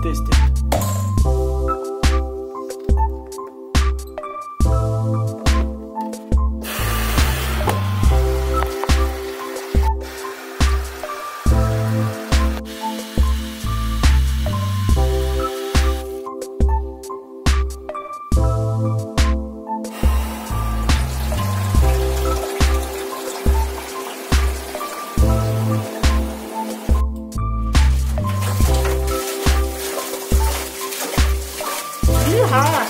distance. 你好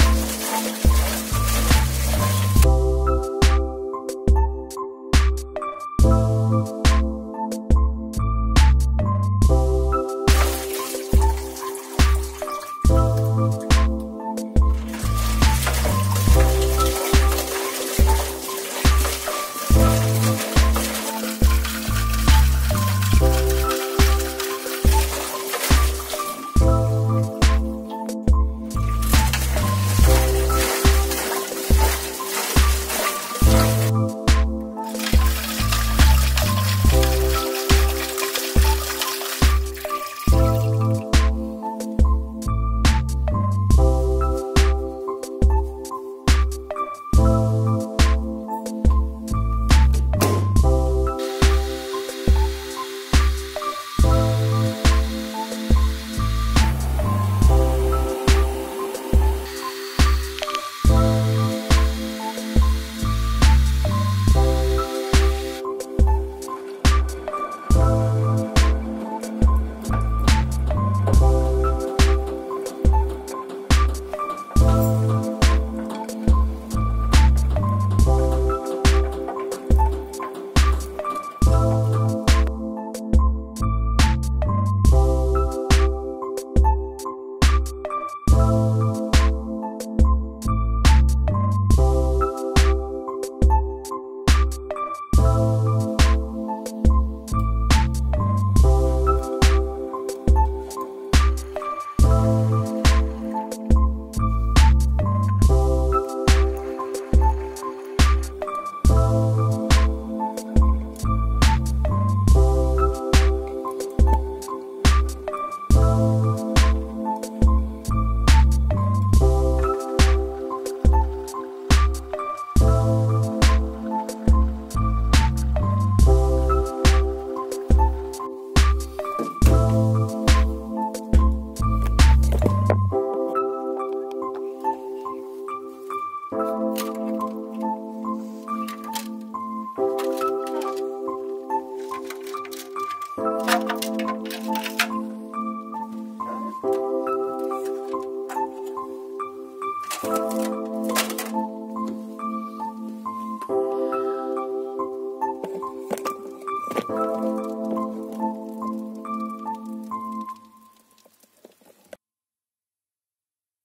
Thank you.